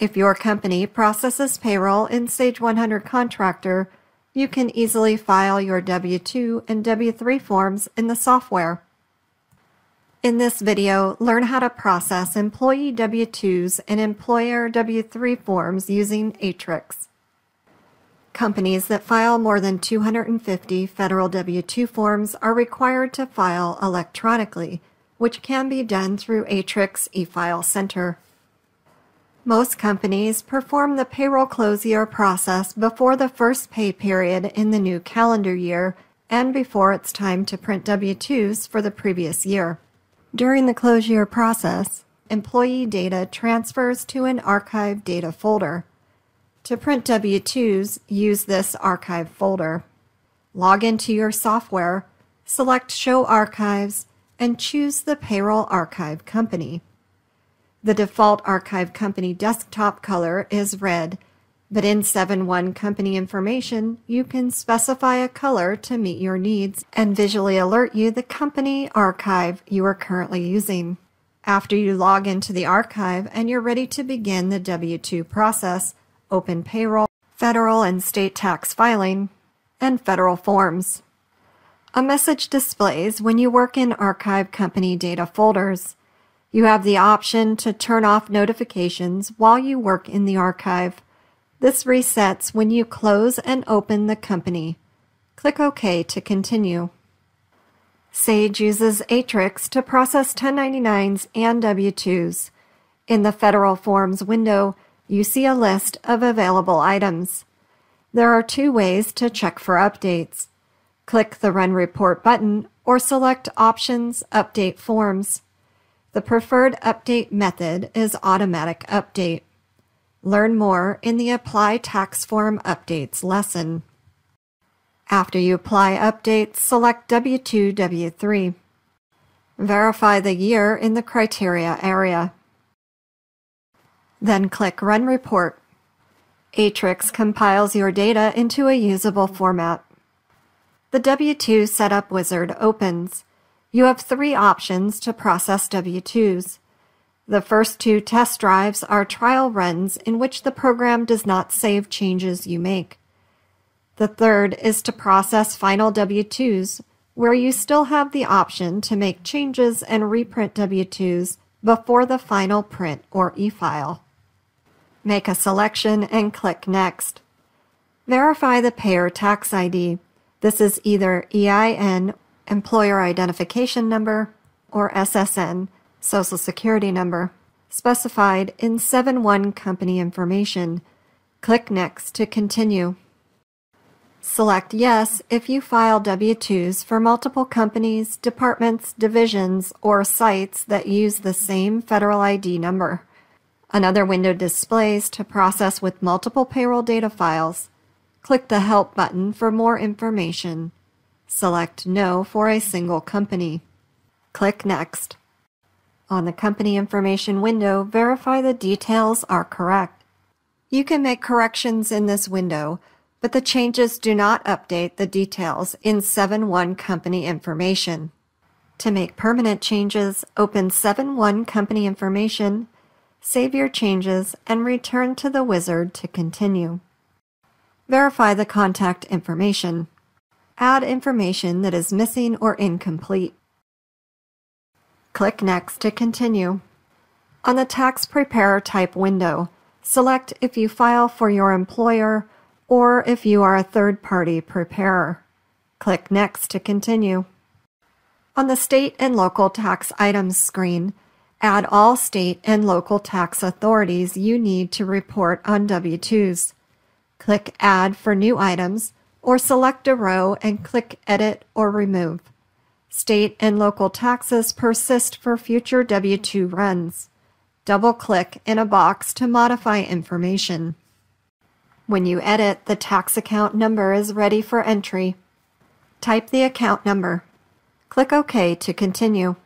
If your company processes payroll in Sage 100 Contractor, you can easily file your W-2 and W-3 forms in the software. In this video, learn how to process employee W-2s and employer W-3 forms using Aatrix. Companies that file more than 250 federal W-2 forms are required to file electronically, which can be done through Aatrix eFile Center. Most companies perform the payroll close year process before the first pay period in the new calendar year and before it's time to print W-2s for the previous year. During the close year process, employee data transfers to an archive data folder. To print W-2s, use this archive folder. Log into your software, select Show Archives, and choose the Payroll Archive Company. The default archive company desktop color is red, but in 7.1 company information, you can specify a color to meet your needs and visually alert you the company archive you are currently using. After you log into the archive and you're ready to begin the W-2 process, open payroll, federal and state tax filing, and federal forms. A message displays when you work in archive company data folders. You have the option to turn off notifications while you work in the archive. This resets when you close and open the company. Click OK to continue. Sage uses Aatrix to process 1099s and W-2s. In the Federal Forms window, you see a list of available items. There are two ways to check for updates. Click the Run Report button or select Options Update Forms. The preferred update method is Automatic Update. Learn more in the Apply Tax Form Updates lesson. After you apply updates, select W2 W3. Verify the year in the criteria area. Then click Run Report. Aatrix compiles your data into a usable format. The W2 Setup Wizard opens. You have three options to process W2s. The first two test drives are trial runs in which the program does not save changes you make. The third is to process final W-2s, where you still have the option to make changes and reprint W-2s before the final print or e-file. Make a selection and click Next. Verify the payer tax ID. This is either EIN, Employer Identification Number, or SSN, Social Security number, specified in 7.1 company information. Click Next to continue. Select Yes if you file W-2s for multiple companies, departments, divisions, or sites that use the same federal ID number. Another window displays to process with multiple payroll data files. Click the Help button for more information. Select No for a single company. Click Next. On the company information window, verify the details are correct. You can make corrections in this window, but the changes do not update the details in 7.1 company information. To make permanent changes, open 7.1 company information, save your changes, and return to the wizard to continue. Verify the contact information. Add information that is missing or incomplete. Click Next to continue. On the Tax Preparer type window, select if you file for your employer or if you are a third-party preparer. Click Next to continue. On the State and Local Tax Items screen, add all state and local tax authorities you need to report on W-2s. Click Add for new items, or select a row and click Edit or Remove. State and local taxes persist for future W-2 runs. Double-click in a box to modify information. When you edit, the tax account number is ready for entry. Type the account number. Click OK to continue.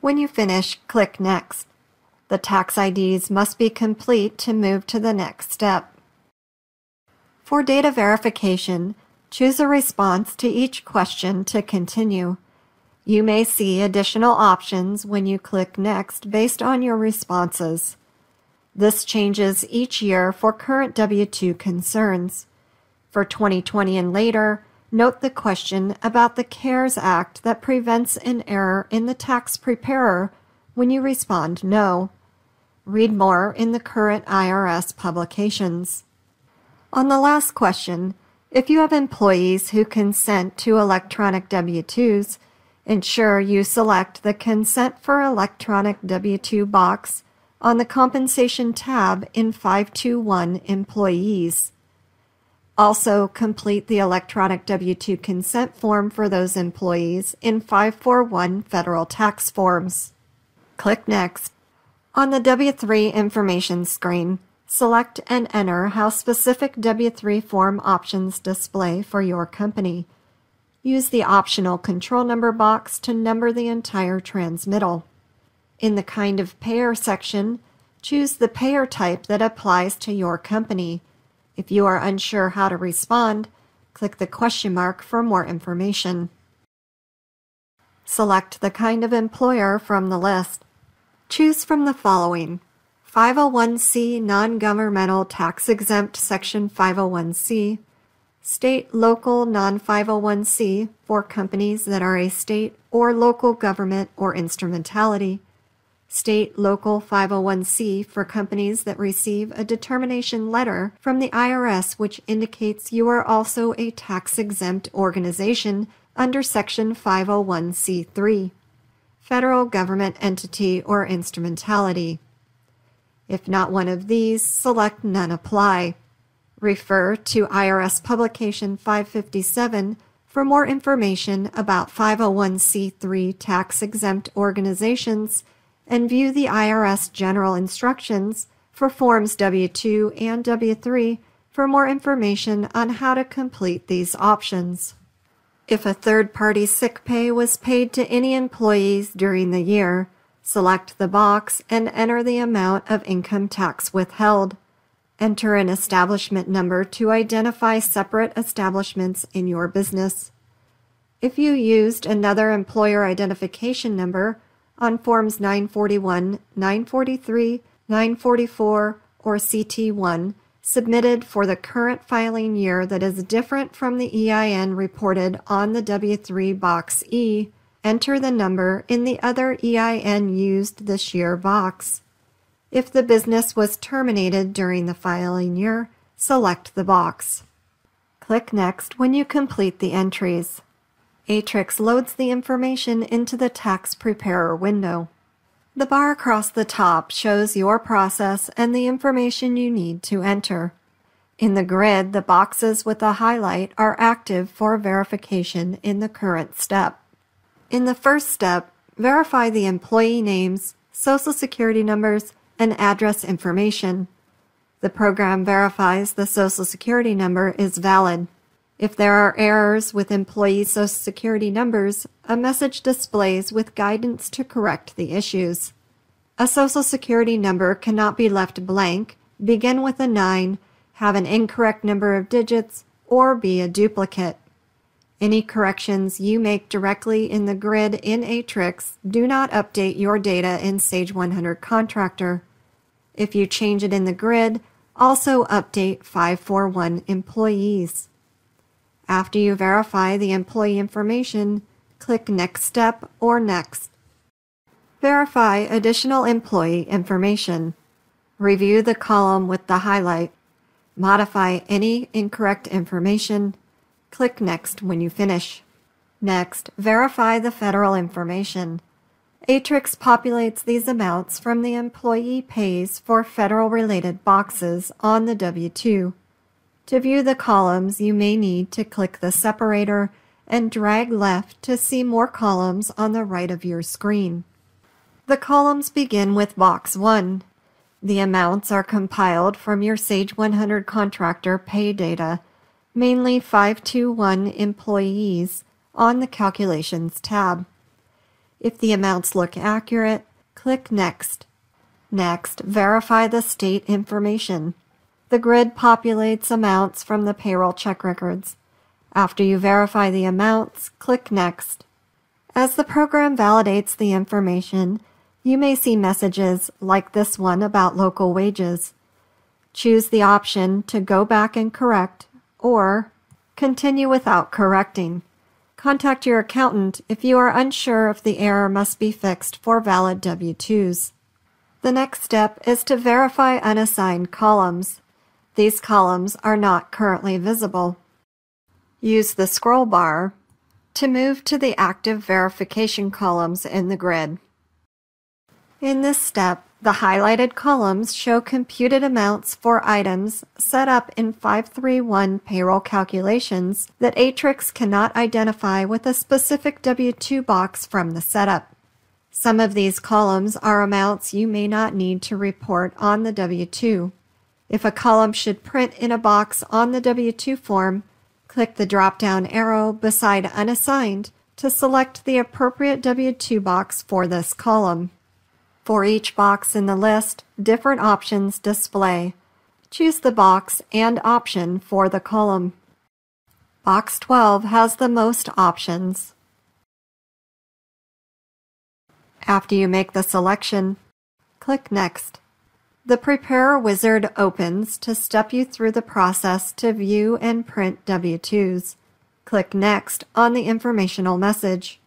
When you finish, click Next. The tax IDs must be complete to move to the next step. For data verification, choose a response to each question to continue. You may see additional options when you click Next based on your responses. This changes each year for current W 2 concerns. For 2020 and later, note the question about the CARES Act that prevents an error in the tax preparer when you respond no. Read more in the current IRS publications. On the last question, if you have employees who consent to electronic W 2s, ensure you select the Consent for Electronic W 2 box on the Compensation tab in 521 Employees. Also, complete the electronic W 2 consent form for those employees in 541 Federal Tax Forms. Click Next. On the W3 information screen, Select and enter how specific W3 form options display for your company. Use the optional control number box to number the entire transmittal. In the Kind of Payer section, choose the payer type that applies to your company. If you are unsure how to respond, click the question mark for more information. Select the kind of employer from the list. Choose from the following 501c non-governmental tax-exempt Section 501c, state local non-501c for companies that are a state or local government or instrumentality, state local 501c for companies that receive a determination letter from the IRS which indicates you are also a tax-exempt organization under Section 501c3, federal government entity or instrumentality. If not one of these, select None Apply. Refer to IRS Publication 557 for more information about 501c3 tax exempt organizations and view the IRS General Instructions for Forms W 2 and W 3 for more information on how to complete these options. If a third party sick pay was paid to any employees during the year, Select the box and enter the amount of income tax withheld. Enter an establishment number to identify separate establishments in your business. If you used another employer identification number on Forms 941, 943, 944, or CT1 submitted for the current filing year that is different from the EIN reported on the W3 Box E, enter the number in the other EIN used this year box. If the business was terminated during the filing year, select the box. Click Next when you complete the entries. Aatrix loads the information into the Tax Preparer window. The bar across the top shows your process and the information you need to enter. In the grid, the boxes with a highlight are active for verification in the current step. In the first step, verify the employee names, social security numbers, and address information. The program verifies the social security number is valid. If there are errors with employee social security numbers, a message displays with guidance to correct the issues. A social security number cannot be left blank, begin with a 9, have an incorrect number of digits, or be a duplicate. Any corrections you make directly in the grid in Aatrix do not update your data in Sage 100 Contractor. If you change it in the grid, also update 541 employees. After you verify the employee information, click Next Step or Next. Verify additional employee information. Review the column with the highlight. Modify any incorrect information Click Next when you finish. Next, verify the federal information. Aatrix populates these amounts from the employee pays for federal related boxes on the W 2. To view the columns, you may need to click the separator and drag left to see more columns on the right of your screen. The columns begin with Box 1. The amounts are compiled from your Sage 100 contractor pay data mainly 521 employees, on the Calculations tab. If the amounts look accurate, click Next. Next, verify the state information. The grid populates amounts from the payroll check records. After you verify the amounts, click Next. As the program validates the information, you may see messages like this one about local wages. Choose the option to go back and correct or continue without correcting. Contact your accountant if you are unsure if the error must be fixed for valid W-2s. The next step is to verify unassigned columns. These columns are not currently visible. Use the scroll bar to move to the active verification columns in the grid. In this step, the highlighted columns show computed amounts for items set up in 531 payroll calculations that Aatrix cannot identify with a specific W-2 box from the setup. Some of these columns are amounts you may not need to report on the W-2. If a column should print in a box on the W-2 form, click the drop-down arrow beside Unassigned to select the appropriate W-2 box for this column. For each box in the list, different options display. Choose the box and option for the column. Box 12 has the most options. After you make the selection, click Next. The Preparer wizard opens to step you through the process to view and print W-2s. Click Next on the informational message.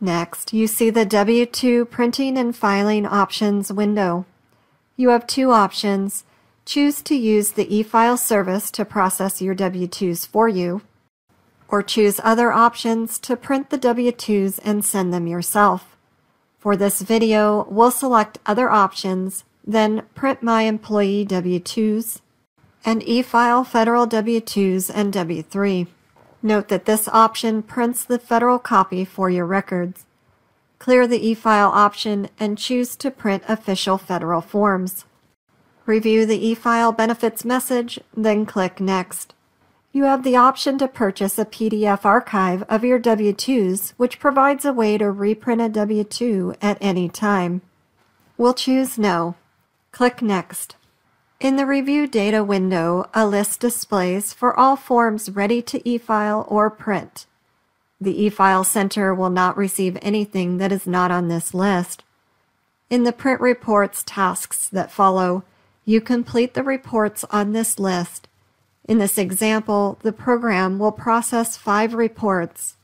Next, you see the W-2 printing and filing options window. You have two options. Choose to use the e-file service to process your W-2s for you, or choose other options to print the W-2s and send them yourself. For this video, we'll select other options then print my employee W-2s, and e-file federal W-2s and W-3. Note that this option prints the federal copy for your records. Clear the e-file option and choose to print official federal forms. Review the e-file benefits message, then click Next. You have the option to purchase a PDF archive of your W-2s, which provides a way to reprint a W-2 at any time. We'll choose No. Click Next. In the Review Data window, a list displays for all forms ready to e-file or print. The e-file center will not receive anything that is not on this list. In the Print Reports tasks that follow, you complete the reports on this list. In this example, the program will process five reports.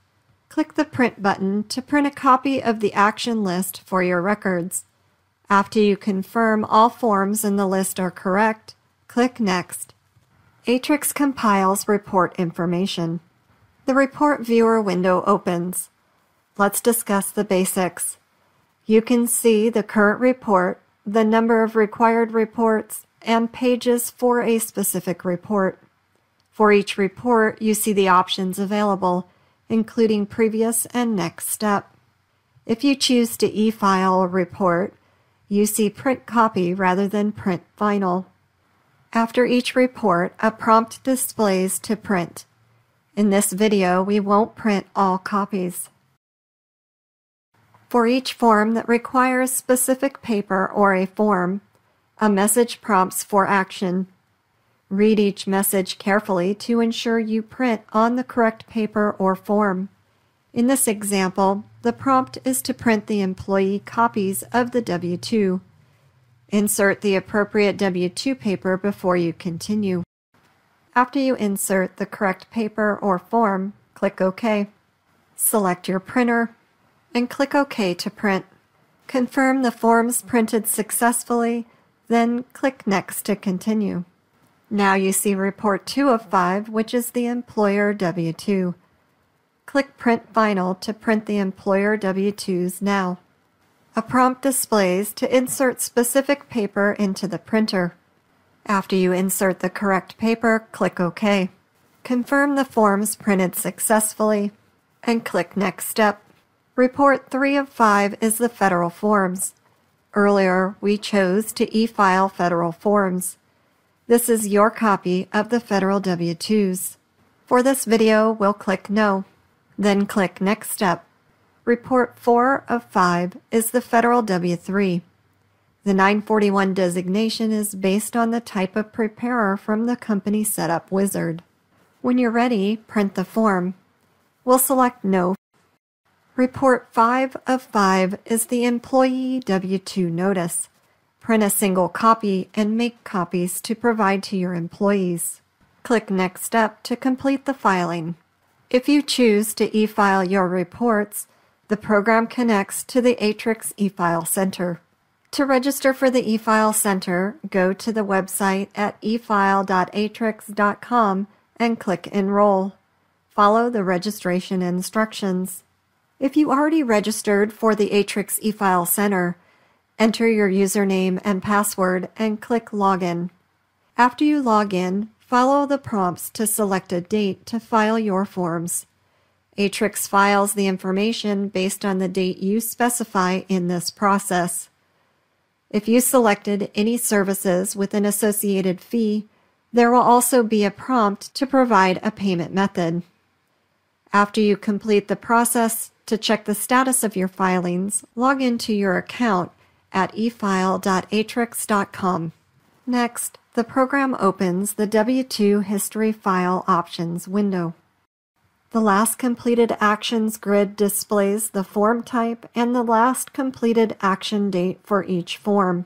Click the Print button to print a copy of the action list for your records. After you confirm all forms in the list are correct, click Next. Aatrix compiles report information. The Report Viewer window opens. Let's discuss the basics. You can see the current report, the number of required reports, and pages for a specific report. For each report, you see the options available, including previous and next step. If you choose to e-file a report, you see print copy rather than print final. After each report, a prompt displays to print. In this video, we won't print all copies. For each form that requires specific paper or a form, a message prompts for action. Read each message carefully to ensure you print on the correct paper or form. In this example, the prompt is to print the employee copies of the W-2. Insert the appropriate W-2 paper before you continue. After you insert the correct paper or form, click OK. Select your printer and click OK to print. Confirm the forms printed successfully, then click Next to continue. Now you see Report 2 of 5, which is the Employer W-2. Click Print Final to print the employer W-2s now. A prompt displays to insert specific paper into the printer. After you insert the correct paper, click OK. Confirm the forms printed successfully and click Next Step. Report 3 of 5 is the federal forms. Earlier, we chose to e-file federal forms. This is your copy of the federal W-2s. For this video, we'll click No. Then click Next Step. Report 4 of 5 is the Federal W-3. The 941 designation is based on the type of preparer from the company setup wizard. When you're ready, print the form. We'll select No. Report 5 of 5 is the Employee W-2 Notice. Print a single copy and make copies to provide to your employees. Click Next Step to complete the filing. If you choose to e-file your reports, the program connects to the Aatrix eFile Center. To register for the eFile Center, go to the website at efile.aatrix.com and click Enroll. Follow the registration instructions. If you already registered for the Aatrix eFile Center, enter your username and password and click Login. After you log in, follow the prompts to select a date to file your forms. Aatrix files the information based on the date you specify in this process. If you selected any services with an associated fee, there will also be a prompt to provide a payment method. After you complete the process, to check the status of your filings, log into your account at efile.aatrix.com. Next, the program opens the W2 History File Options window. The last completed actions grid displays the form type and the last completed action date for each form.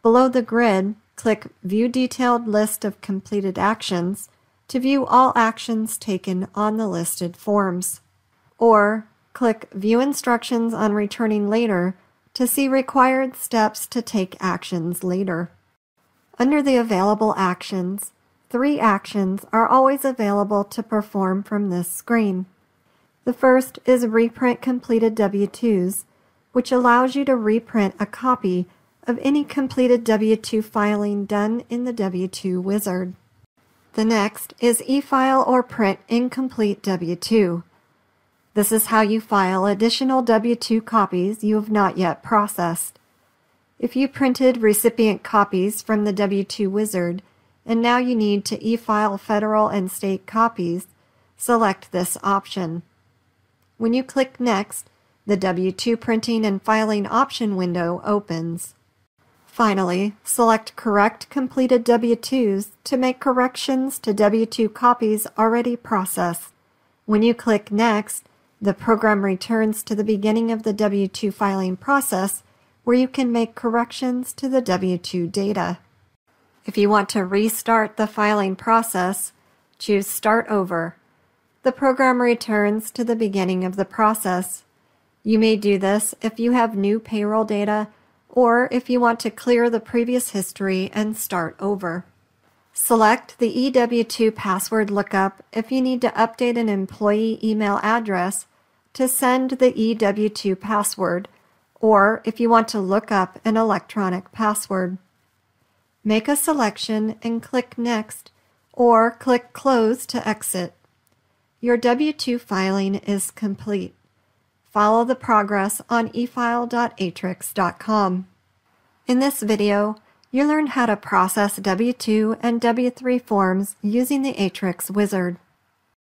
Below the grid, click View Detailed List of Completed Actions to view all actions taken on the listed forms. Or click View Instructions on Returning Later to see required steps to take actions later. Under the available actions, Three actions are always available to perform from this screen. The first is Reprint Completed W-2s, which allows you to reprint a copy of any completed W-2 filing done in the W-2 wizard. The next is e-file or print incomplete W-2. This is how you file additional W-2 copies you have not yet processed. If you printed recipient copies from the W-2 wizard, and now you need to e-file federal and state copies, select this option. When you click Next, the W-2 printing and filing option window opens. Finally, select Correct Completed W-2s to make corrections to W-2 copies already processed. When you click Next, the program returns to the beginning of the W-2 filing process where you can make corrections to the W-2 data. If you want to restart the filing process, choose Start Over. The program returns to the beginning of the process. You may do this if you have new payroll data or if you want to clear the previous history and start over. Select the EW2 password lookup if you need to update an employee email address to send the EW2 password or if you want to look up an electronic password. Make a selection and click Next or click Close to exit. Your W-2 filing is complete. Follow the progress on efile.aatrix.com. In this video, you learned how to process W-2 and W-3 forms using the Aatrix wizard.